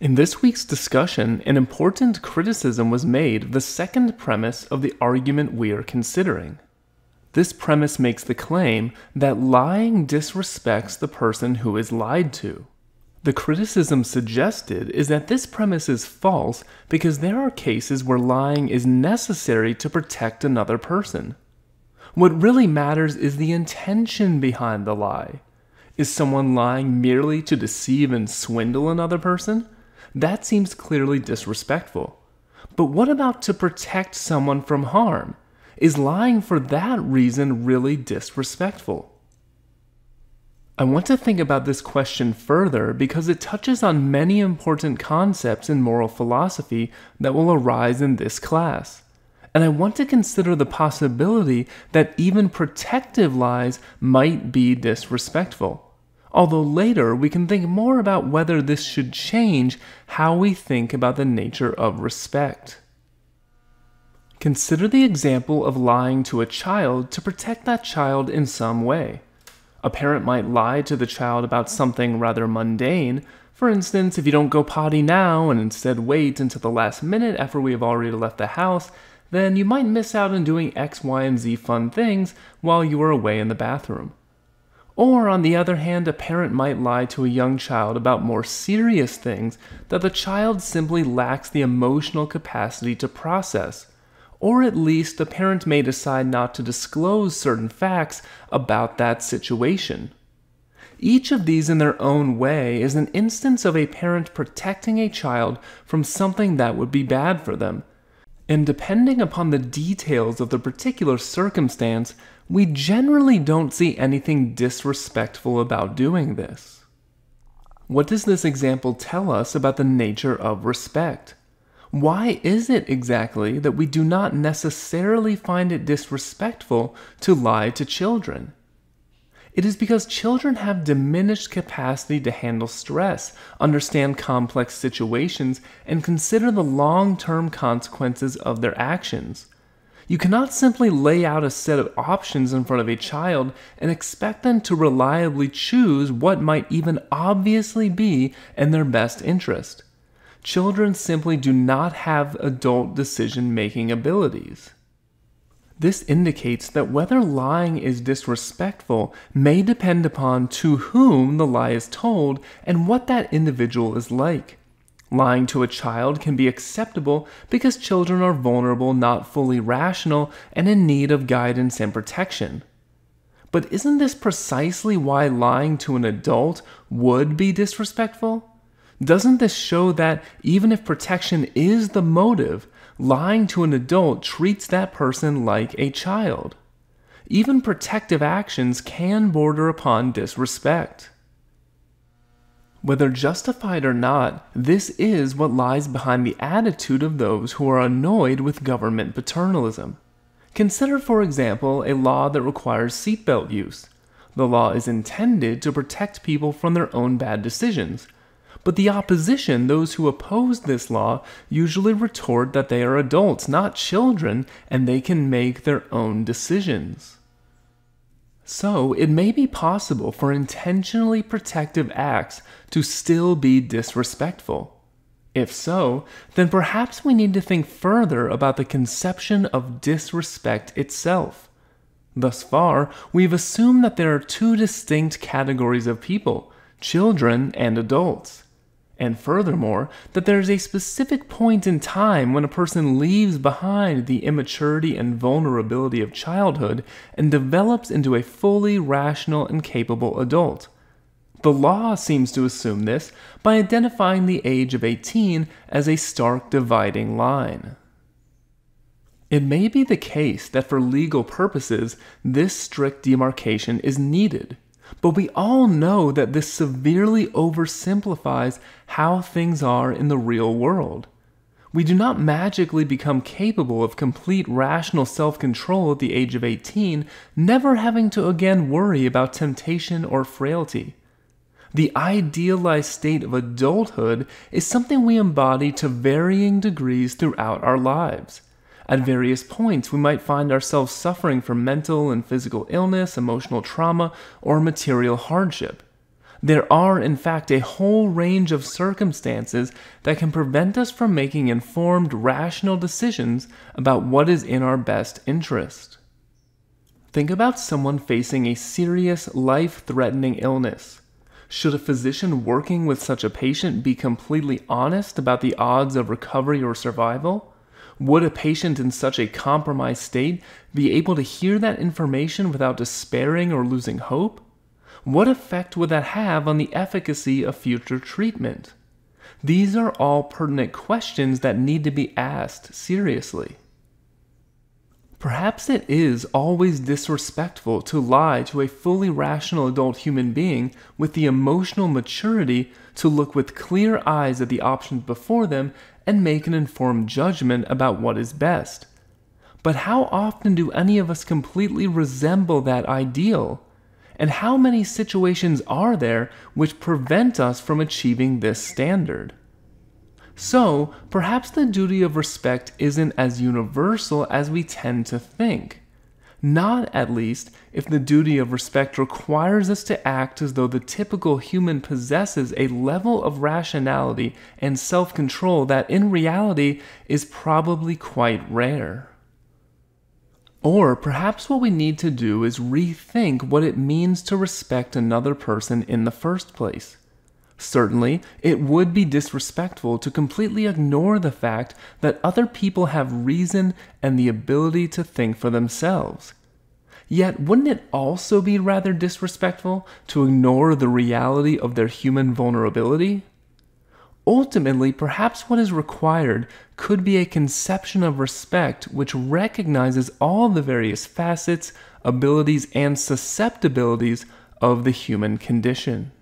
In this week's discussion, an important criticism was made of the second premise of the argument we are considering. This premise makes the claim that lying disrespects the person who is lied to. The criticism suggested is that this premise is false because there are cases where lying is necessary to protect another person. What really matters is the intention behind the lie. Is someone lying merely to deceive and swindle another person? That seems clearly disrespectful. But what about to protect someone from harm? Is lying for that reason really disrespectful? I want to think about this question further because it touches on many important concepts in moral philosophy that will arise in this class. And I want to consider the possibility that even protective lies might be disrespectful. Although later we can think more about whether this should change how we think about the nature of respect. Consider the example of lying to a child to protect that child in some way. A parent might lie to the child about something rather mundane. For instance, if you don't go potty now and instead wait until the last minute after we have already left the house, then you might miss out on doing X, Y, and Z fun things while you are away in the bathroom. Or, on the other hand, a parent might lie to a young child about more serious things that the child simply lacks the emotional capacity to process or at least a parent may decide not to disclose certain facts about that situation. Each of these, in their own way, is an instance of a parent protecting a child from something that would be bad for them. And depending upon the details of the particular circumstance, we generally don't see anything disrespectful about doing this. What does this example tell us about the nature of respect? Why is it exactly that we do not necessarily find it disrespectful to lie to children? It is because children have diminished capacity to handle stress, understand complex situations, and consider the long term consequences of their actions. You cannot simply lay out a set of options in front of a child and expect them to reliably choose what might even obviously be in their best interest children simply do not have adult decision making abilities. This indicates that whether lying is disrespectful may depend upon to whom the lie is told and what that individual is like. Lying to a child can be acceptable because children are vulnerable, not fully rational, and in need of guidance and protection. But isn't this precisely why lying to an adult would be disrespectful? Doesn't this show that even if protection is the motive, lying to an adult treats that person like a child? Even protective actions can border upon disrespect. Whether justified or not, this is what lies behind the attitude of those who are annoyed with government paternalism. Consider, for example, a law that requires seatbelt use. The law is intended to protect people from their own bad decisions, but the opposition, those who oppose this law, usually retort that they are adults, not children, and they can make their own decisions. So, it may be possible for intentionally protective acts to still be disrespectful. If so, then perhaps we need to think further about the conception of disrespect itself. Thus far, we've assumed that there are two distinct categories of people children and adults and furthermore, that there is a specific point in time when a person leaves behind the immaturity and vulnerability of childhood and develops into a fully rational and capable adult. The law seems to assume this by identifying the age of 18 as a stark dividing line. It may be the case that for legal purposes, this strict demarcation is needed but we all know that this severely oversimplifies how things are in the real world. We do not magically become capable of complete rational self control at the age of 18, never having to again worry about temptation or frailty. The idealized state of adulthood is something we embody to varying degrees throughout our lives. At various points, we might find ourselves suffering from mental and physical illness, emotional trauma, or material hardship. There are, in fact, a whole range of circumstances that can prevent us from making informed, rational decisions about what is in our best interest. Think about someone facing a serious, life threatening illness. Should a physician working with such a patient be completely honest about the odds of recovery or survival? Would a patient in such a compromised state be able to hear that information without despairing or losing hope? What effect would that have on the efficacy of future treatment? These are all pertinent questions that need to be asked seriously. Perhaps it is always disrespectful to lie to a fully rational adult human being with the emotional maturity to look with clear eyes at the options before them and make an informed judgment about what is best. But how often do any of us completely resemble that ideal? And how many situations are there which prevent us from achieving this standard? So, perhaps the duty of respect isn't as universal as we tend to think. Not, at least, if the duty of respect requires us to act as though the typical human possesses a level of rationality and self control that in reality is probably quite rare. Or perhaps what we need to do is rethink what it means to respect another person in the first place. Certainly, it would be disrespectful to completely ignore the fact that other people have reason and the ability to think for themselves. Yet, wouldn't it also be rather disrespectful to ignore the reality of their human vulnerability? Ultimately, perhaps what is required could be a conception of respect which recognizes all the various facets, abilities, and susceptibilities of the human condition.